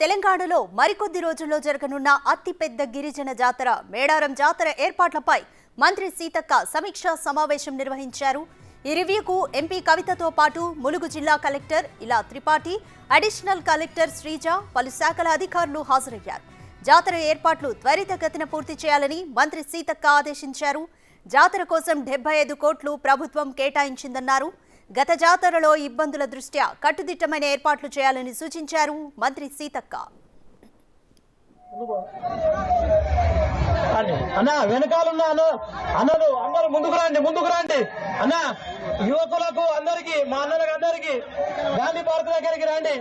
తెలంగాణలో మరికొద్ది రోజుల్లో జరగనున్న అతిపెద్ద గిరిజన జాతర మేడారం జాతర ఏర్పాట్లపై మంత్రి సీతక్క సమీక్షా సమావేశం నిర్వహించారు. ఈ రివ్యూకు ఎంపీ కవితతో పాటు ములుగు జిల్లా కలెక్టర్ ఇలా త్రిపాఠి అడిషనల్ కలెక్టర్ శ్రీజ పలు శాఖల అధికారులు హాజరయ్యారు. జాతర ఏర్పాట్లు త్వరితగతిన పూర్తి చేయాలని మంత్రి సీతక్క ఆదేశించారు. జాతర కోసం డెబ్బై ఐదు కోట్లు ప్రభుత్వం కేటాయించిందన్నారు. గత జాతరలో ఇబ్బందుల దృష్ట్యా కట్టుదిట్టమైన ఏర్పాట్లు చేయాలని సూచించారు మంత్రి సీతక్క. అన్నా అన్న అన్నలు అందరూ ముందుకు రండి ముందుకు రండి. అన్నా యువకులకు అందరికి మా అన్నలకు అందరికి గాంధీ పార్క్ దగ్గరికి రండి.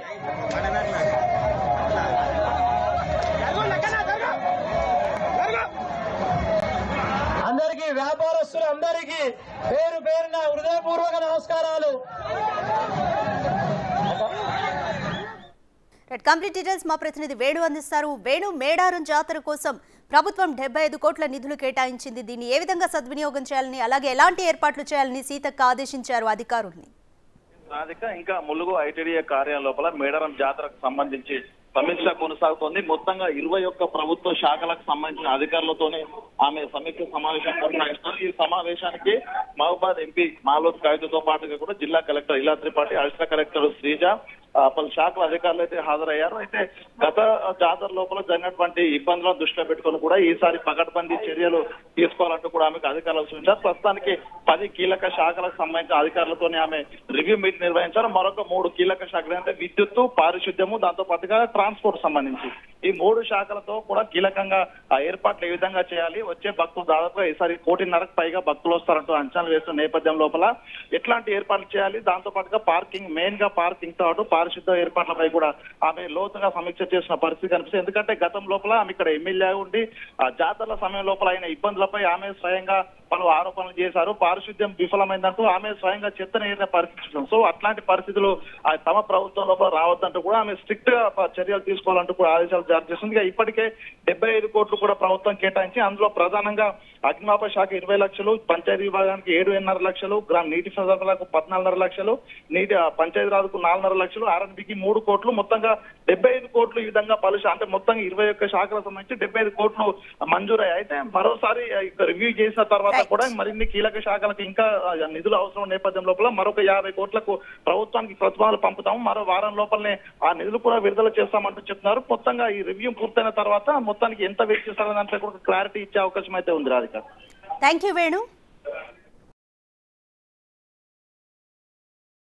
అందరికి వ్యాపారస్తులు అందరికీ పేరు పేరున హృదయపూర్వక నమస్కారాలు. కంప్లీట్ డీటెయిల్స్ మా ప్రతినిధి వేణు అందిస్తారు. వేణు మేడారం జాతర కోసం ప్రభుత్వం డెబ్బై ఐదు కోట్ల నిధులు కేటాయించింది. దీన్ని ఏ విధంగా సద్వినియోగం చేయాలని అలాగే ఎలాంటి ఏర్పాట్లు చేయాలని సీతక్క ఆదేశించారు అధికారుల్ని? ఇంకా ములుగు ఐటీడీఏ కార్యాలయం లోపల మేడారం జాతరకు సంబంధించి సమీక్ష కొనసాగుతోంది. మొత్తంగా ఇరవై ఒక్క ప్రభుత్వ శాఖలకు సంబంధించిన అధికారులతోనే ఆమె సమీక్ష సమావేశం కొనసాగిస్తారు. ఈ సమావేశానికి మహబాద్ ఎంపీ మాలోత్ కాగితతో పాటుగా కూడా జిల్లా కలెక్టర్ ఇలా త్రిపాఠి అడిషనల్ కలెక్టర్ శ్రీజ పలు శాఖల అధికారులు అయితే హాజరయ్యారు. అయితే గత జాతర లోపల జరిగినటువంటి ఇబ్బందులను దృష్టిలో పెట్టుకొని కూడా ఈసారి పకడ్బందీ చర్యలు తీసుకోవాలంటూ కూడా ఆమెకు అధికారులు సూచించారు. ప్రస్తుతానికి పది కీలక శాఖలకు సంబంధించిన అధికారులతోనే ఆమె రివ్యూ మీట్ నిర్వహించారు. మరొక మూడు కీలక శాఖలు అంటే విద్యుత్తు పారిశుద్ధ్యము దాంతో పాటుగా ట్రాన్స్పోర్ట్ సంబంధించి. ఈ మూడు శాఖలతో కూడా కీలకంగా ఆ ఏర్పాట్లు ఏ విధంగా చేయాలి? వచ్చే భక్తులు దాదాపుగా ఈసారి కోటిన్నరకు పైగా భక్తులు వస్తారంటూ అంచనాలు వేస్తున్న నేపథ్యం లోపల ఎట్లాంటి ఏర్పాట్లు చేయాలి? దాంతో పాటుగా పార్కింగ్ మెయిన్గా పార్కింగ్తో పాటు పారిశుద్ధ ఏర్పాట్లపై కూడా ఆమె లోతుగా సమీక్ష చేసిన పరిస్థితి కనిపిస్తుంది. ఎందుకంటే గతం లోపల ఆమె ఇక్కడ ఎమ్మెల్యే ఉండి ఆ జాతరల సమయం లోపల అయిన ఇబ్బందులపై ఆమె స్వయంగా పలు ఆరోపణలు చేశారు. పారిశుద్ధ్యం విఫలమైందంటూ ఆమె స్వయంగా చెత్తను ఏరిన పరిస్థితి సో అట్లాంటి పరిస్థితులు తమ ప్రభుత్వం లోపల రావద్దంటూ కూడా ఆమె స్ట్రిక్ట్గా చర్యలు తీసుకోవాలంటూ కూడా ఆదేశాలు చేస్తుంది ఇప్పటికే డెబ్బై ఐదు కోట్లు కూడా ప్రభుత్వం కేటాయించి అందులో ప్రధానంగా అగ్నిమాపక శాఖ ఇరవై లక్షలు పంచాయతీ విభాగానికి ఏడున్నర లక్షలు గ్రామ నీటి సరఫరాకు పద్నాలుగున్నర లక్షలు నీటి పంచాయతీ రాజుకు నాలుగున్నర లక్షలు ఆర్ఎన్బికి మూడు కోట్లు మొత్తంగా డెబ్బై ఐదు కోట్లు ఈ విధంగా పలు అంటే మొత్తంగా ఇరవై ఒక్క శాఖలకు సంబంధించి డెబ్బై ఐదు కోట్లు మంజూరయ్యాయి. అయితే మరోసారి రివ్యూ చేసిన తర్వాత. కూడా మరిన్ని కీలక శాఖలకు ఇంకా నిధులు అవసరం నేపథ్యం లోపల మరొక యాభై కోట్లకు ప్రభుత్వానికి ప్రతిపాదనలు పంపుతాము. మరో వారం లోపలనే ఆ నిధులు కూడా విడుదల చేస్తామంటూ చెప్తున్నారు. మొత్తంగా ఈ రివ్యూ పూర్తయిన తర్వాత మొత్తానికి ఎంత వెయిట్ చేస్తారో దాంట్లో కూడా క్లారిటీ ఇచ్చే అవకాశం అయితే ఉంది రాధిక. Thank you Venu